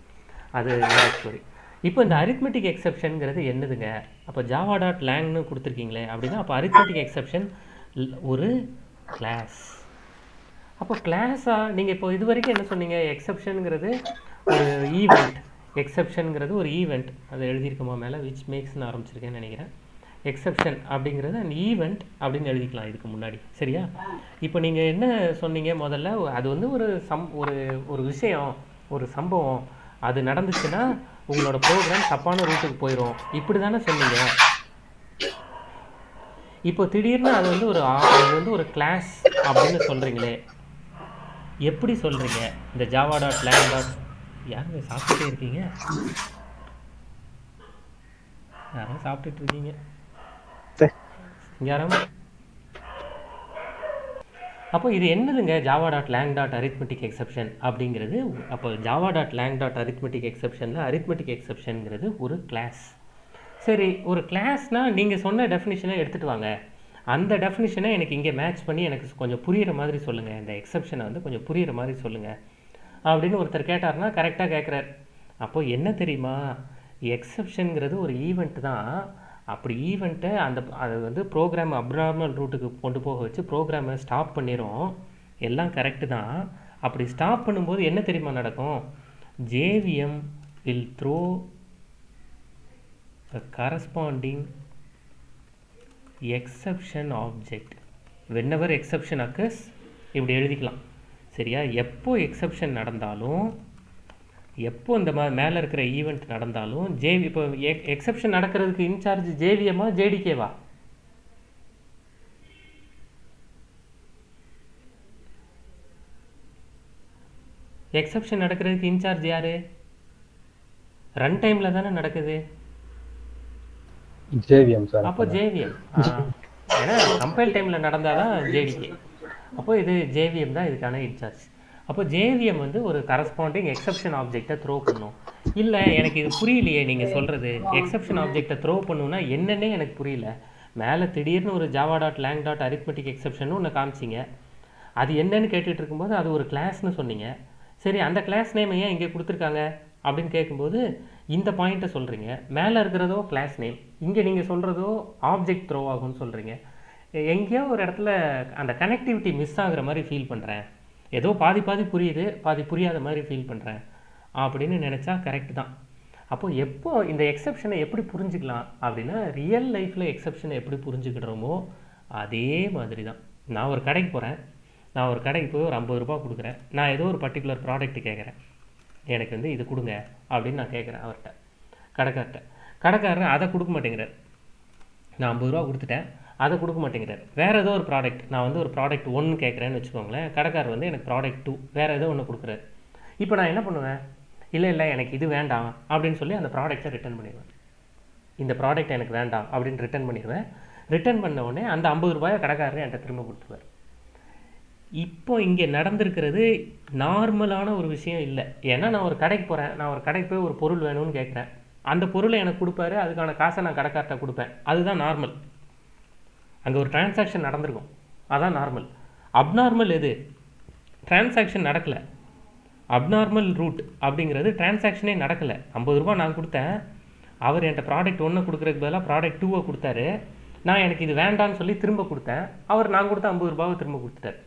அது வேற ஸ்டோரி இப்போ இந்த அரித்மெட்டிக் எக்ஸப்ஷனுங்கிறது என்னதுங்க? அப்போ ஜாவா டாட் லேங்னு கொடுத்துருக்கீங்களே அப்படின்னா அப்போ அரித்மெட்டிக் எக்ஸெப்ஷன் ஒரு கிளாஸ் அப்போ கிளாஸாக நீங்கள் இப்போ இது வரைக்கும் என்ன சொன்னீங்க? எக்ஸெப்ஷனுங்கிறது ஒரு ஈவெண்ட் எக்ஸப்ஷனுங்கிறது ஒரு ஈவெண்ட் அதை எழுதியிருக்கோமா மேலே? விச் மேக்ஸ்னு ஆரம்பிச்சிருக்கேன்னு நினைக்கிறேன். எக்ஸெப்ஷன் அப்படிங்கிறது அந்த ஈவெண்ட் அப்படின்னு எழுதிக்கலாம் இதுக்கு முன்னாடி. சரியா? இப்போ நீங்கள் என்ன சொன்னீங்க முதல்ல? அது வந்து ஒரு சம் ஒரு ஒரு விஷயம் ஒரு சம்பவம். அது நடந்துச்சுன்னா உங்களோட ப்ரோக்ராம் தப்பான ரூட்டுக்கு போயிடும் இப்படி தானே சொன்னீங்க. இப்போ திடீர்னு அது வந்து ஒரு அது வந்து ஒரு கிளாஸ் அப்படின்னு சொல்கிறீங்களே எப்படி சொல்கிறீங்க இந்த ஜாவா டாட் லேண்ட் டாட் யாருங்க சாப்பிட்டுட்டே இருக்கீங்க? யாரும் சாப்பிட்டுட்டு இருக்கீங்க. யாரும் அப்போ இது என்னதுங்க? Java dot lang dot arithmetic exception அப்படிங்கிறது அப்போ Java dot lang dot arithmetic எக்ஸெப்ஷனில் arithmetic எக்ஸெப்ஷனுங்கிறது ஒரு கிளாஸ் சரி ஒரு கிளாஸ்னா நீங்கள் சொன்ன டெஃபினிஷனை எடுத்துகிட்டு வாங்க. அந்த டெஃபினிஷனை எனக்கு இங்கே மேட்ச் பண்ணி எனக்கு கொஞ்சம் புரியிற மாதிரி சொல்லுங்கள் இந்த எக்ஸெப்ஷனை வந்து கொஞ்சம் புரியிற மாதிரி சொல்லுங்கள் அப்படின்னு ஒருத்தர் கேட்டார்னா கரெக்டாக கேட்குறாரு அப்போது என்ன தெரியுமா? எக்ஸப்ஷனுங்கிறது ஒரு ஈவெண்ட் தான். அப்படி ஈவெண்ட்டை அந்த அது வந்து ப்ரோக்ராம் அப்நார்மல் ரூட்டுக்கு கொண்டு போக வச்சு ப்ரோக்ராமை ஸ்டாப் பண்ணிடும் எல்லாம் கரெக்டு தான். அப்படி ஸ்டாப் பண்ணும்போது என்ன தெரியுமா நடக்கும்? JVM will throw a corresponding exception object. Whenever exception occurs இப்படி எழுதிக்கலாம். சரியா? எப்போ எக்ஸப்ஷன் நடந்தாலும் எப்போ இந்த மா மேலே இருக்கிற ஈவெண்ட் நடந்தாலும் ஜே இப்போ எக்ஸப்ஷன் நடக்கிறதுக்கு இன்சார்ஜ் ஜேவிஎம்மா ஜேடிகேவா எக்ஸப்ஷன் நடக்கிறதுக்கு இன்சார்ஜ் யாரு? ரன் டைமில் தானே நடக்குது. ஜேவிஎம் சார் அப்போ ஜேவிஎம் ஏன்னா கம்பைல் டைமில் நடந்தால் தான் ஜேடிகே அப்போ இது ஜேவிஎம் தான் இதுக்கான இன்சார்ஜ் அப்போ ஜேவிஎம் வந்து ஒரு கரஸ்பாண்டிங் எக்ஸப்ஷன் ஆப்ஜெக்டை த்ரோ பண்ணும். இல்லை எனக்கு இது புரியலையே நீங்கள் சொல்கிறது எக்ஸப்ஷன் ஆப்ஜெக்டை த்ரோ பண்ணுன்னா என்னன்னே எனக்கு புரியல. மேலே திடீர்னு ஒரு Java dot lang dot arithmetic exception ஒன்று காமிச்சிங்க. அது என்னன்னு கேட்டுட்டு இருக்கும்போது அது ஒரு கிளாஸ்னு சொன்னீங்க. சரி அந்த கிளாஸ் நேம் ஏன் இங்கே கொடுத்துருக்காங்க? அப்படின்னு கேட்கும்போது இந்த பாயிண்ட்டை சொல்கிறீங்க மேலே இருக்கிறதோ கிளாஸ் நேம் இங்கே நீங்கள் சொல்கிறதோ ஆப்ஜெக்ட் த்ரோ ஆகும்னு சொல்கிறீங்க எங்கேயோ ஒரு இடத்துல அந்த கனெக்டிவிட்டி மிஸ் ஆகுற மாதிரி ஃபீல் பண்ணுறேன் ஏதோ பாதி பாதி புரியுது பாதி புரியாத மாதிரி ஃபீல் பண்ணுறேன் அப்படின்னு நினச்சா கரெக்ட் தான். அப்போது எப்போ இந்த எக்ஸப்ஷனை எப்படி புரிஞ்சுக்கலாம் அப்படின்னா ரியல் லைஃப்பில் எக்ஸப்ஷனை எப்படி புரிஞ்சுக்கிடுறோமோ அதே மாதிரி தான். நான் ஒரு கடைக்கு போகிறேன் நான் ஒரு கடைக்கு போய் ஒரு ஐம்பது ரூபா கொடுக்குறேன். நான் ஏதோ ஒரு பர்டிகுலர் ப்ராடக்ட் கேட்குறேன். எனக்கு வந்து இது கொடுங்க அப்படின்னு நான் கேட்குறேன் அவர்கிட்ட. கடைக்கார்ட்ட. கடைக்காரர் அதை கொடுக்க மாட்டேங்கிறார். நான் ஐம்பது ரூபா கொடுத்துட்டேன். அதை கொடுக்க மாட்டேங்கிறார். வேறு ஏதோ ஒரு ப்ராடக்ட் நான் வந்து ஒரு ப்ராடக்ட் ஒன்று கேட்குறேன்னு வச்சுக்கோங்களேன் கடைக்காரர் வந்து எனக்கு ப்ராடக்ட் டூ வேறு ஏதோ ஒன்று கொடுக்குறாரு. இப்போ நான் என்ன பண்ணுவேன்? இல்லை இல்லை எனக்கு இது வேண்டாம் அப்படின்னு சொல்லி அந்த ப்ராடக்ட்டை ரிட்டர்ன் பண்ணிடுவேன். இந்த ப்ராடக்ட் எனக்கு வேண்டாம் அப்படின்னு ரிட்டர்ன் பண்ணிடுவேன். ரிட்டர்ன் பண்ண உடனே அந்த ஐம்பது ரூபாயை கடைக்காரர் என்கிட்ட திரும்ப கொடுத்துருவார். இப்போ இங்கே நடந்திருக்கிறது நார்மலான ஒரு விஷயம் இல்லை. ஏன்னா நான் ஒரு கடைக்கு போகிறேன் நான் ஒரு கடைக்கு போய் ஒரு பொருள் வேணும்னு கேட்குறேன் அந்த பொருளை எனக்கு கொடுப்பாரு அதுக்கான காசை நான் கடைக்கார்ட்ட கொடுப்பேன். அதுதான் நார்மல் அங்கே ஒரு டிரான்சாக்ஷன் நடந்திருக்கும். அதான் நார்மல் அப்நார்மல் எது? டிரான்சாக்ஷன் நடக்கலை. அப்நார்மல் ரூட் அப்படிங்கிறது டிரான்சாக்ஷனே நடக்கலை. ஐம்பது ரூபா நான் கொடுத்தேன். அவர் என்கிட்ட ப்ராடக்ட் ஒன்று கொடுக்குறதுக்கு பதிலாக ப்ராடக்ட் டூவை கொடுத்தாரு. நான் எனக்கு இது வேண்டான்னு சொல்லி திரும்ப கொடுத்தேன். அவர் நான் கொடுத்த ஐம்பது ரூபாவை திரும்ப கொடுத்துட்டார்.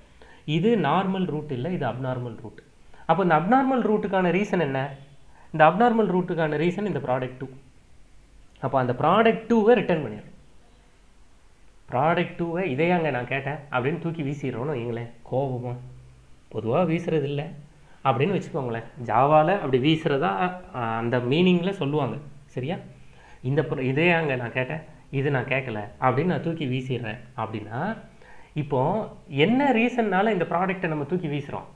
இது நார்மல் ரூட் இல்லை இது அப்நார்மல் ரூட் அப்போ இந்த அப்நார்மல் ரூட்டுக்கான ரீசன் என்ன? இந்த அப்நார்மல் ரூட்டுக்கான ரீசன் இந்த ப்ராடக்ட் டூ அப்போ அந்த ப்ராடக்ட் டூவை ரிட்டர்ன் பண்ணிடுறோம் ப்ராடக்ட் டூவை இதையாங்க நான் கேட்டேன். அப்படின்னு தூக்கி வீசிடுறோன்னு வைங்களேன் கோபமாக பொதுவாக வீசுறது இல்லை அப்படின்னு வச்சுக்கோங்களேன். ஜாவாவில் அப்படி வீசுறதா அந்த மீனிங்கில் சொல்லுவாங்க. சரியா? இந்த இதே இதையாங்க நான் கேட்டேன். இது நான் கேட்கல அப்படின்னு நான் தூக்கி வீசிடுறேன். அப்படின்னா இப்போ என்ன ரீசன்னால இந்த ப்ராடக்ட்டை நம்ம தூக்கி வீசுகிறோம்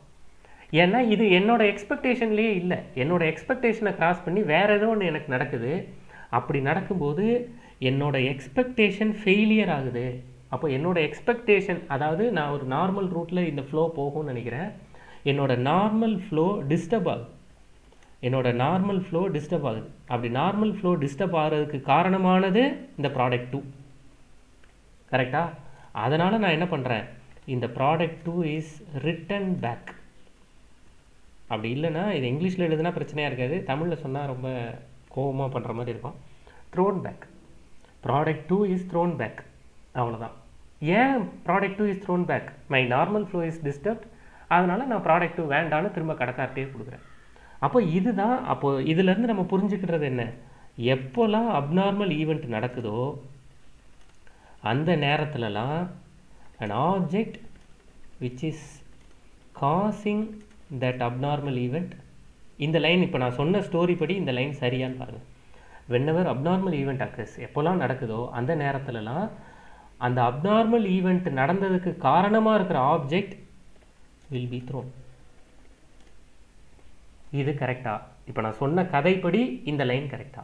ஏன்னா இது என்னோடய எக்ஸ்பெக்டேஷன்லேயே இல்லை. என்னோடய எக்ஸ்பெக்டேஷனை கிராஸ் பண்ணி வேறு ஏதோ ஒன்று எனக்கு நடக்குது. அப்படி நடக்கும்போது என்னோட எக்ஸ்பெக்டேஷன் ஃபெயிலியர் ஆகுது. அப்போ என்னோட எக்ஸ்பெக்டேஷன் அதாவது நான் ஒரு நார்மல் ரூட்டில் இந்த ஃப்ளோ போகும்னு நினைக்கிறேன். என்னோட நார்மல் ஃப்ளோ டிஸ்டர்ப் ஆகுது. என்னோட நார்மல் ஃப்ளோ டிஸ்டர்ப் ஆகுது. அப்படி நார்மல் ஃப்ளோ டிஸ்டர்ப் ஆகிறதுக்கு காரணமானது இந்த ப்ராடக்ட் டூ கரெக்டாக அதனால் நான் என்ன பண்ணுறேன் இந்த product two is return back அப்படி இல்லைன்னா இது இங்கிலீஷில் எழுதுனா பிரச்சனையாக இருக்காது. தமிழில் சொன்னால் ரொம்ப கோபமாக பண்ணுற மாதிரி இருக்கும். Thrown back product two is thrown back அவ்வளோதான் ஏன் product two is thrown back my normal flow is disturbed அதனால் நான் ப்ராடக்ட் டூ வேண்டான்னு திரும்ப கடைக்கார்ட்டே கொடுக்குறேன். அப்போ இதுதான் அப்போது இதுலேருந்து நம்ம புரிஞ்சுக்கிறது என்ன? எப்போல்லாம் அப்நார்மல் ஈவெண்ட் நடக்குதோ அந்த நேரத்துலலாம் an object which is causing that abnormal event இந்த லைன் இப்போ நான் சொன்ன ஸ்டோரி படி இந்த லைன் சரியான்னு பாருங்கள் வென்னவர் அப்நார்மல் ஈவெண்ட் அக்கஸ் எப்போல்லாம் நடக்குதோ அந்த நேரத்துலலாம் அந்த அப்நார்மல் ஈவெண்ட் நடந்ததுக்கு காரணமாக இருக்கிற ஆப்ஜெக்ட் வில் பி த்ரோன் இது கரெக்டா இப்போ நான் சொன்ன கதைப்படி இந்த லைன் கரெக்டா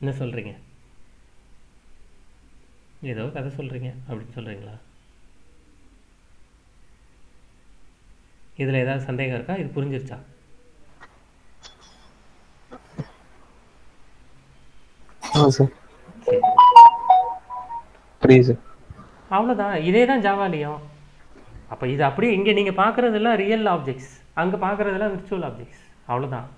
என்ன சொல்கிறீங்க ஏதோ கதை சொல்கிறீங்க அப்படின்னு சொல்கிறீங்களா இதுல ஏதாவது சந்தேகம் இருக்கா? இது புரிஞ்சிருச்சா? அவ்வளோதான் இதே தான் ஜாவாலியும் அப்போ இது அப்படியே இங்கே நீங்கள் பார்க்குறதெல்லாம் ரியல் ஆப்ஜெக்ட்ஸ் அங்கே பார்க்குறதெல்லாம் விர்ச்சுவல் ஆப்ஜெக்ட்ஸ் அவ்வளோதான்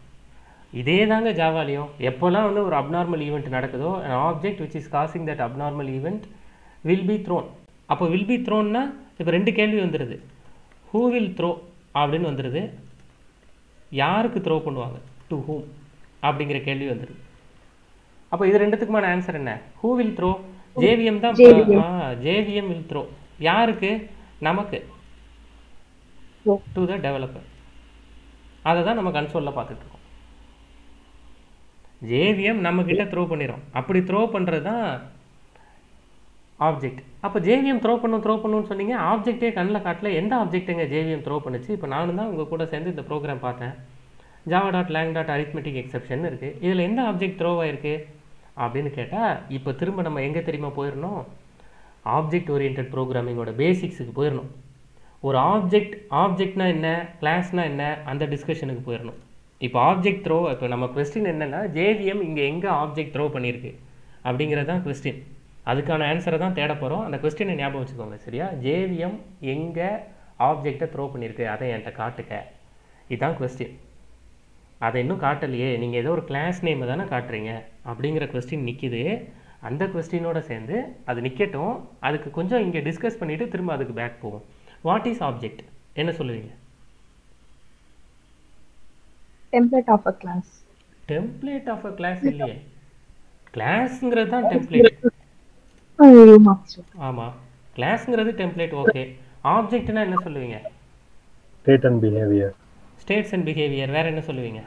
இதே தாங்க ஜாவாலியும் எப்போல்லாம் வந்து ஒரு அப்நார்மல் ஈவெண்ட் நடக்குதோ an object which is causing that abnormal event will be thrown அப்போ வில் பி த்ரோன்னா இப்போ ரெண்டு கேள்வி வந்துடுது ஹூ வில் த்ரோ அப்படின்னு வந்துடுது யாருக்கு த்ரோ பண்ணுவாங்க? To whom? அப்படிங்கிற கேள்வி வந்துடுது அப்போ இது ரெண்டுத்துக்குமான ஆன்சர் என்ன? ஹூ வில் த்ரோ ஜேவிஎம் தான் ஜேவிஎம் வில் த்ரோ யாருக்கு? நமக்கு. டு த டெவலப்பர் அதை தான் நம்ம கன்சோலில் பார்த்துட்டு இருக்கோம் ஜேவிஎம் நம்ம கிட்ட த்ரோ பண்ணிடும் அப்படி த்ரோ பண்ணுறது தான் ஆப்ஜெக்ட் அப்போ ஜேவிஎம் த்ரோ பண்ணும் த்ரோ பண்ணுன்னு சொன்னீங்க. ஆப்ஜெக்டே கண்ணில் காட்டல. எந்த ஆப்ஜெக்ட்டுங்க ஜேவிஎம் த்ரோ பண்ணுச்சு? இப்போ நானும் தான் உங்கள் கூட சேர்ந்து இந்த ப்ரோக்ராம் பார்த்தேன். Java dot lang dot arithmetic exception இருக்குது இதில் எந்த ஆப்ஜெக்ட் த்ரோ ஆயிருக்கு? அப்படின்னு கேட்டால் இப்போ திரும்ப நம்ம எங்கே தெரியுமா போயிடணும் ஆப்ஜெக்ட் ஓரியன்ட் ப்ரோக்ராமிங்கோட பேசிக்ஸுக்கு போயிடணும் ஒரு ஆப்ஜெக்ட் ஆப்ஜெக்ட்னா என்ன? கிளாஸ்னா என்ன? அந்த டிஸ்கஷனுக்கு போயிடணும் இப்போ ஆப்ஜெக்ட் த்ரோ இப்போ நம்ம கொஸ்டின் என்னென்னா ஜேவிஎம் இங்கே எங்கே ஆப்ஜெக்ட் த்ரோ பண்ணியிருக்கு? அப்படிங்கிறது தான் கொஸ்டின் அதுக்கான ஆன்சரை தான் தேட போகிறோம் அந்த கொஸ்டினை ஞாபகம் வச்சுக்கோங்க சரியா? ஜேவிஎம் எங்கே ஆப்ஜெக்டை த்ரோ பண்ணியிருக்கு அதை என்கிட்ட காட்டுக்க இதுதான் கொஸ்டின் அதை இன்னும் காட்டலையே. நீங்கள் ஏதோ ஒரு கிளாஸ் நேமை தானே காட்டுறீங்க? அப்படிங்கிற கொஸ்டின் நிற்கிது அந்த கொஸ்டினோட சேர்ந்து அது நிற்கட்டும் அதுக்கு கொஞ்சம் இங்கே டிஸ்கஸ் பண்ணிவிட்டு திரும்ப அதுக்கு பேக் போவோம். வாட் இஸ் ஆப்ஜெக்ட் என்ன சொல்லுவீங்க? Template of a class template of a class இல்லையே. கிளாஸ்ங்கிறது தான் டெம்ப்ளேட் ஆமா. கிளாஸ்ங்கிறது டெம்ப்ளேட் ஓகே ஆப்ஜெக்ட்னா என்ன சொல்லுவீங்க? State and behaviour states and behaviour வேற என்ன சொல்லுவீங்க?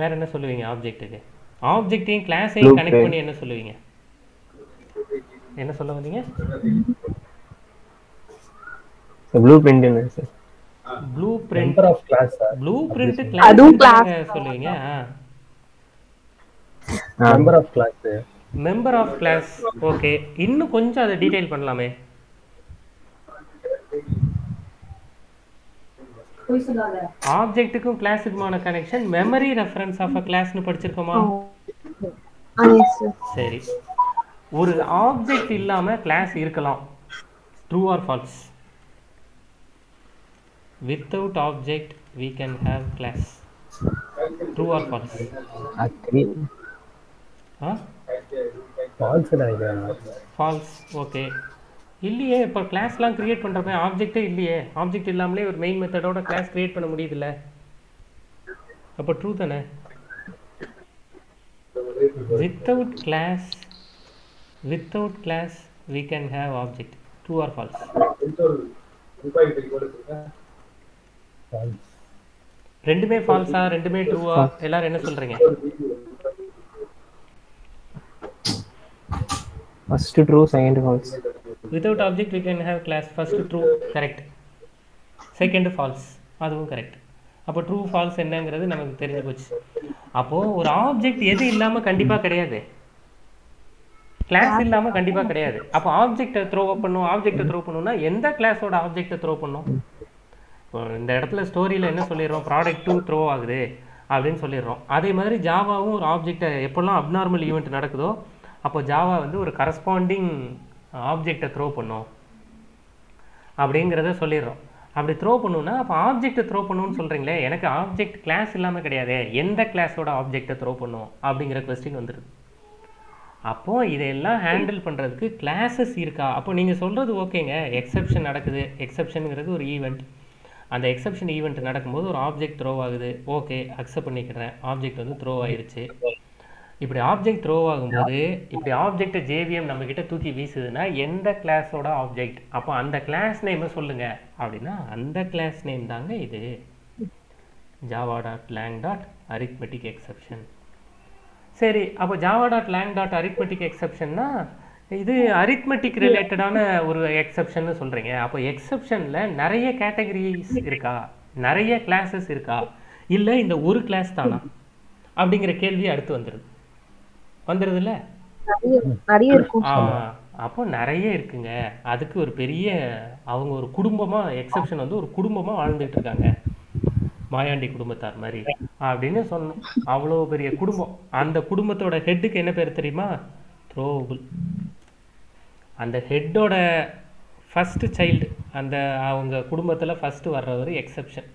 வேற என்ன சொல்லுவீங்க ஆப்ஜெக்ட்டுக்கு ஆப்ஜெக்டையும் கிளாஸையும் கனெக்ட் பண்ணி என்ன சொல்லுவீங்க? என்ன சொல்ல வந்தீங்க? Blueprint blueprint blueprint class சொல்லுவீங்க. Number of class member of class okay இன்னும் கொஞ்சம் அதை டீடைல் பண்ணலாமே. ஆப்ஜெக்ட்டுக்கும் கிளாஸுக்குமான connection memory reference of a கிளாஸ்னு படிச்சிருக்கோமா? சார். ஒரு ஆப்ஜெக்ட் இல்லாம கிளாஸ் இருக்கலாம். True or false without object we can have class. True or false ah false நினைக்கிறேன். ஃபால்ஸ் ஓகே இல்லையே இப்போ கிளாஸ்லாம் கிரியேட் பண்ணுறப்ப ஆப்ஜெக்டே இல்லையே. ஆப்ஜெக்ட் இல்லாமலே ஒரு மெயின் மெத்தடோட கிளாஸ் கிரியேட் பண்ண முடியுதுல்ல? அப்போ ட்ரூ தானே? Without class without class can have object. True or false? False ரெண்டுமே ஃபால்ஸா ரெண்டுமே ட்ரூவா எல்லாரும் என்ன சொல்றீங்க? First true second false without object we can have class first true correct second false அதுவும் கரெக்ட் அப்போ ட்ரூ ஃபால்ஸ் என்னங்கிறது நமக்கு தெரிஞ்சு போச்சு. அப்போ ஒரு ஆப்ஜெக்ட் எது இல்லாம கண்டிப்பா கிடையாது. கிளாஸ் இல்லாம கண்டிப்பா கிடையாது. அப்போ ஆப்ஜெக்ட்டை த்ரோ பண்ணும் ஆப்ஜெக்ட்டை த்ரோ பண்ணும்னா எந்த கிளாஸோட ஆப்ஜெக்ட்டை த்ரோ பண்ணும்? இப்போ இந்த இடத்துல ஸ்டோரியில் என்ன சொல்லிடுறோம்? ப்ராடக்ட் டூ த்ரோ ஆகுது அப்படின்னு சொல்லிடுறோம். அதே மாதிரி ஜாவாவும் ஒரு ஆப்ஜெக்டை எப்போல்லாம் அப்நார்மல் ஈவெண்ட் நடக்குதோ அப்போ ஜாவா வந்து ஒரு கரஸ்பாண்டிங் ஆப்ஜெக்டை த்ரோ பண்ணும் அப்படிங்கிறத சொல்லிடுறோம். அப்படி த்ரோ பண்ணுன்னா அப்போ ஆப்ஜெக்ட் த்ரோ பண்ணுன்னு சொல்கிறீங்களே எனக்கு ஆப்ஜெக்ட் கிளாஸ் இல்லாமல் கிடையாது எந்த கிளாஸோட ஆப்ஜெக்டை த்ரோ பண்ணும் அப்படிங்கிற கொஸ்டின் வந்துடுது அப்போ இதையெல்லாம் ஹேண்டில் பண்ணுறதுக்கு கிளாஸஸ் இருக்கா? அப்போ நீங்கள் சொல்கிறது ஓகேங்க. எக்ஸப்ஷன் நடக்குது. எக்ஸப்ஷனுங்கிறது ஒரு ஈவெண்ட் அந்த எக்ஸெப்ஷன் ஈவெண்ட் நடக்கும்போது ஒரு ஆப்ஜெக்ட் த்ரோ ஆகுது. ஓகே அக்செப்ட் பண்ணிக்கிறேன். ஆப்ஜெக்ட் வந்து த்ரோ ஆயிடுச்சு இப்படி ஆப்ஜெக்ட் த்ரோ ஆகும்போது இப்படி ஆப்ஜெக்ட் ஜேவிஎம் நம்ம கிட்ட தூக்கி வீசுதுன்னா எந்த கிளாஸோட ஆப்ஜெக்ட் அப்போ அந்த கிளாஸ் நேமை சொல்லுங்க. அப்படின்னா அந்த கிளாஸ் நேம் தாங்க இது. Java dot lang dot arithmetic exception சரி அப்போ Java dot lang dot arithmetic எக்ஸெப்ஷன்னா இது அரித்மெட்டிக் ரிலேட்டடான ஒரு எக்ஸெப்ஷன் சொல்றீங்க. அப்போ எக்ஸெப்ஷன்ல நிறைய கேட்டகரிஸ் இருக்கா? நிறைய கிளாஸஸ் இருக்கா? இல்ல இந்த ஒரு கிளாஸ் தானா? அப்படிங்கிற கேள்வி அடுத்து வந்துடுது வந்துடுதுல்ல நிறைய நிறைய இருக்கும். ஆ, அப்போ நிறைய இருக்குங்க. அதுக்கு ஒரு பெரிய அவங்க ஒரு குடும்பமா எக்ஸெப்ஷன் வந்து ஒரு குடும்பமா வாழ்ந்துட்டு இருக்காங்க மாயாண்டி குடும்பத்தார் மாதிரி. அப்படின்னு சொன்னோம் அவ்வளோ பெரிய குடும்பம். அந்த குடும்பத்தோட ஹெட்டுக்கு என்ன பேர் தெரியுமா? த்ரோபுல் அந்த ஹெட்டோட ஃபர்ஸ்ட் சைல்டு அந்த அவங்க குடும்பத்தில் ஃபர்ஸ்ட் வர்றவர் எக்ஸெப்ஷன்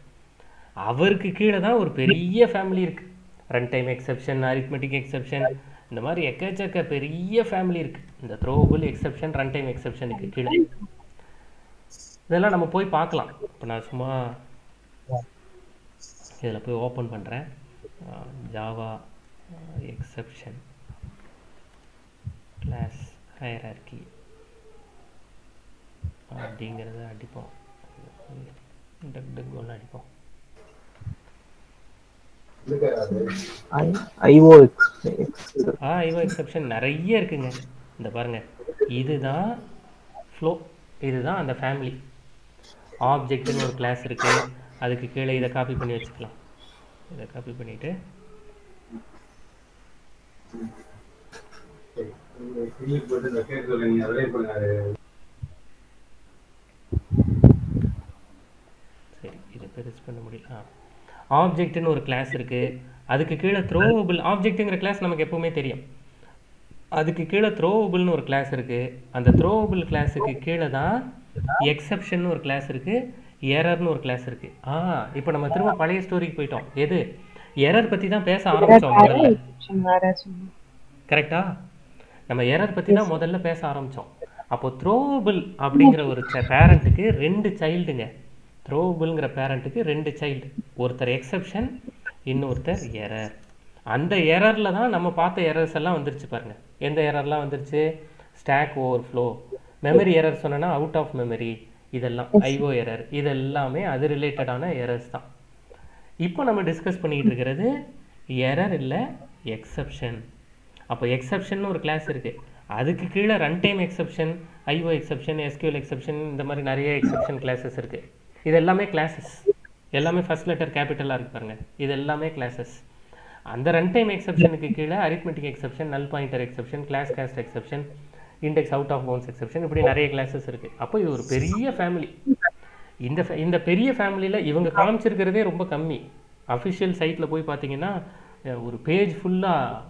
அவருக்கு கீழே தான் ஒரு பெரிய ஃபேமிலி இருக்கு. Run time exception arithmetic exception இந்த மாதிரி எக்கச்சக்க பெரிய ஃபேமிலி இருக்கு இந்த த்ரோபுல் எக்ஸெப்ஷன் ரன் டைம் எக்ஸெப்ஷனுக்கு கீழே இதெல்லாம் நம்ம போய் பார்க்கலாம் இப்போ நான் சும்மா இதில் போய் ஓப்பன் பண்ணுறேன் ஜாவா எக்ஸெப்ஷன் கிளாஸ் ஹயரார்கி அப்படிங்கிறத அடிப்போம் டக் டக் ஒன்று அடிப்போம் ஐஓ ஆ ஐஓ எக்ஸெப்ஷன் நிறைய இருக்குங்க. இந்த பாருங்க. இதுதான் ஃப்ளோ இதுதான் அந்த ஃபேமிலி. ஆப்ஜெக்ட்னு ஒரு கிளாஸ் இருக்கு. அதுக்கு கீழே இதை காப்பி பண்ணி வச்சுக்கலாம். இதை காப்பி பண்ணிட்டு. சரி இதை பெருசு பண்ண முடியல. ஆப்ஜெக்ட்னு ஒரு கிளாஸ் இருக்கு. அதுக்கு கீழே த்ரோவபிள் ஆப்ஜெக்ட்டுங்கிற கிளாஸ் நமக்கு எப்பவுமே தெரியும். அதுக்கு கீழே த்ரோவபிள்னு ஒரு கிளாஸ் இருக்கு. அந்த த்ரோவபிள் கிளாஸுக்கு கீழே தான் எக்ஸெப்ஷன் ஒரு கிளாஸ் இருக்கு. எரர்னு ஒரு கிளாஸ் இருக்கு. ஆ இப்போ நம்ம திரும்ப பழைய ஸ்டோரிக்கு போயிட்டோம். எது? எரர் பத்தி தான் பேச ஆரம்பிச்சோம் முதல்ல. கரெக்டா நம்ம எரர் பத்தி தான் முதல்ல பேச ஆரம்பிச்சோம். அப்போ த்ரோவபிள் அப்படிங்கிற ஒரு பேரண்ட்டுக்கு ரெண்டு சைல்டுங்க த்ரோவபிள்ங்கிற பேரண்ட்டுக்கு ரெண்டு சைல்டு ஒருத்தர் எக்ஸப்ஷன் இன்னொருத்தர் எரர் அந்த எரர்ல தான் நம்ம பார்த்த எரர்ஸ் எல்லாம் வந்துருச்சு பாருங்க. எந்த எரர்லாம் வந்துருச்சு? ஸ்டாக் ஓவர்ஃப்ளோ மெமரி எரர் சொன்னேன்னா அவுட் ஆஃப் மெமரி இதெல்லாம் ஐஓ எரர் இது எல்லாமே அது ரிலேட்டடான எரர்ஸ் தான். இப்போ நம்ம டிஸ்கஸ் பண்ணிக்கிட்டு இருக்கிறது எரர் இல்லை எக்ஸப்ஷன் அப்போ எக்ஸப்ஷன் ஒரு கிளாஸ் இருக்குது அதுக்கு கீழே run time exception IO exception SQL exception இந்த மாதிரி நிறைய எக்ஸப்ஷன் கிளாஸஸ் இருக்குது இது எல்லாமே கிளாஸஸ் எல்லாமே ஃபர்ஸ்ட் லெட்டர் கேபிட்டலாக இருக்கு பாருங்க. இது எல்லாமே கிளாஸஸ் அந்த ரன் டைம் எக்ஸப்ஷனுக்கு கீழே arithmetic exception null pointer exception class cast exception index out of bounds exception இப்படி நிறைய கிளாஸஸ் இருக்குது அப்போ இது ஒரு பெரிய ஃபேமிலி இந்த இந்த பெரிய ஃபேமிலியில் இவங்க காமிச்சிருக்கிறதே ரொம்ப கம்மி. அஃபிஷியல் சைட்டில் போய் பார்த்தீங்கன்னா ஒரு பேஜ் ஃபுல்லாக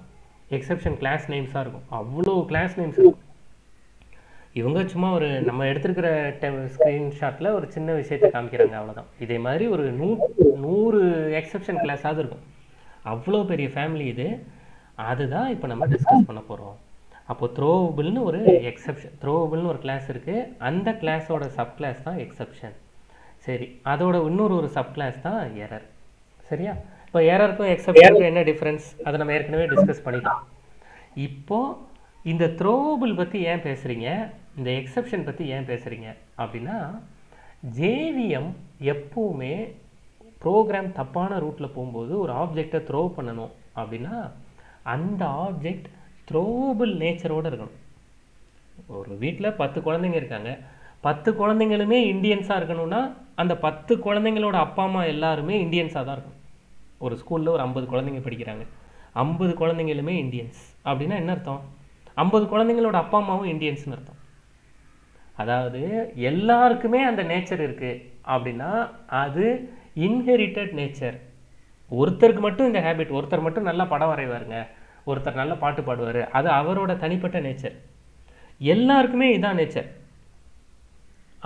எக்ஸப்ஷன் கிளாஸ் நேம்ஸாக இருக்கும். அவ்வளோ கிளாஸ் நேம்ஸ் இருக்கும் இவங்க சும்மா ஒரு நம்ம எடுத்திருக்கிற ஸ்க்ரீன்ஷாட்டில் ஒரு சின்ன விஷயத்தை காமிக்கிறாங்க அவ்வளோதான் இதே மாதிரி ஒரு நூ நூறு எக்ஸப்ஷன் கிளாஸாவது இருக்கும். அவ்வளோ பெரிய ஃபேமிலி இது. அதுதான் இப்போ நம்ம டிஸ்கஸ் பண்ண போகிறோம் அப்போது த்ரோவபிள்னு ஒரு எக்ஸப்ஷன் த்ரோவபிள்னு ஒரு கிளாஸ் இருக்குது அந்த கிளாஸோட சப் கிளாஸ் தான் எக்ஸப்ஷன் சரி அதோட இன்னொரு ஒரு சப் கிளாஸ் தான் எரர் சரியா? இப்போ எரருக்கும் எக்ஸப்ஷனுக்கும் என்ன டிஃப்ரென்ஸ் அதை நம்ம ஏற்கனவே டிஸ்கஸ் பண்ணிட்டோம். இப்போ இந்த த்ரோவபிள் பற்றி ஏன் பேசுகிறீங்க இந்த எக்ஸப்ஷன் பற்றி ஏன் பேசுகிறீங்க அப்படின்னா ஜேவிஎம் எப்போவுமே ப்ரோக்ராம் தப்பான ரூட்டில் போகும்போது ஒரு ஆப்ஜெக்டை த்ரோ பண்ணணும் அப்படின்னா அந்த ஆப்ஜெக்ட் த்ரோபிள் நேச்சரோடு இருக்கணும். ஒரு வீட்டில் பத்து குழந்தைங்க இருக்காங்க. பத்து குழந்தைங்களுமே இந்தியன்ஸாக இருக்கணும்னா அந்த பத்து குழந்தைங்களோட அப்பா அம்மா எல்லாருமே இந்தியன்ஸாக தான் இருக்கணும். ஒரு ஸ்கூலில் ஒரு ஐம்பது குழந்தைங்க படிக்கிறாங்க. ஐம்பது குழந்தைங்களுமே இந்தியன்ஸ் அப்படின்னா என்ன அர்த்தம்? ஐம்பது குழந்தைங்களோட அப்பா அம்மாவும் இந்தியன்ஸ்னு அர்த்தம். அதாவது எல்லாருக்குமே அந்த நேச்சர் இருக்குது அப்படின்னா அது இன்ஹெரிட்டட் நேச்சர் ஒருத்தருக்கு மட்டும் இந்த ஹேபிட் ஒருத்தர் மட்டும் நல்லா படம் வரைவாருங்க. ஒருத்தர் நல்லா பாட்டு பாடுவார். அது அவரோட தனிப்பட்ட நேச்சர் எல்லாருக்குமே இதான் நேச்சர்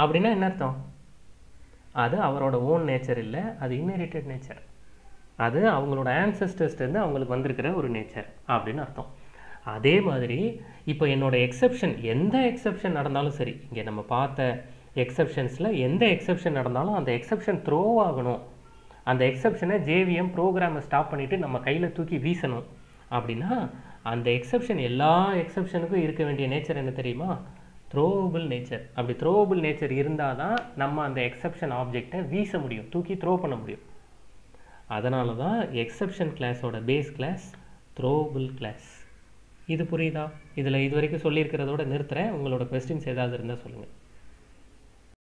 அப்படின்னா என்ன அர்த்தம்? அது அவரோட ஓன் நேச்சர் இல்லை அது இன்ஹெரிட்டட் நேச்சர் அது அவங்களோட ஆன்சர்ஸ்டெஸ்ட் இருந்து அவங்களுக்கு வந்திருக்கிற ஒரு நேச்சர் அப்படின்னு அர்த்தம். அதே மாதிரி இப்போ என்னோடய எக்ஸப்ஷன் எந்த எக்ஸப்ஷன் நடந்தாலும் சரி இங்கே நம்ம பார்த்த எக்ஸப்ஷன்ஸில் எந்த எக்ஸப்ஷன் நடந்தாலும் அந்த எக்ஸப்ஷன் த்ரோ ஆகணும். அந்த எக்ஸப்ஷனை ஜேவிஎம் ப்ரோக்ராமை ஸ்டாப் பண்ணிவிட்டு நம்ம கையில் தூக்கி வீசணும். அப்படின்னா அந்த எக்ஸப்ஷன் எல்லா எக்ஸப்ஷனுக்கும் இருக்க வேண்டிய நேச்சர் என்ன தெரியுமா? த்ரோவபிள் நேச்சர் அப்படி த்ரோவபிள் நேச்சர் இருந்தால் தான் நம்ம அந்த எக்ஸப்ஷன் ஆப்ஜெக்டை வீச முடியும் தூக்கி த்ரோ பண்ண முடியும். அதனால தான் எக்ஸப்ஷன் கிளாஸோட பேஸ் கிளாஸ் த்ரோவபிள் கிளாஸ் இது புரியுதா? இதில் இது வரைக்கும் சொல்லியிருக்கிறதோட நிறுத்துறேன். உங்களோட கொஸ்டின்ஸ் ஏதாவது இருந்தால் சொல்லுங்கள்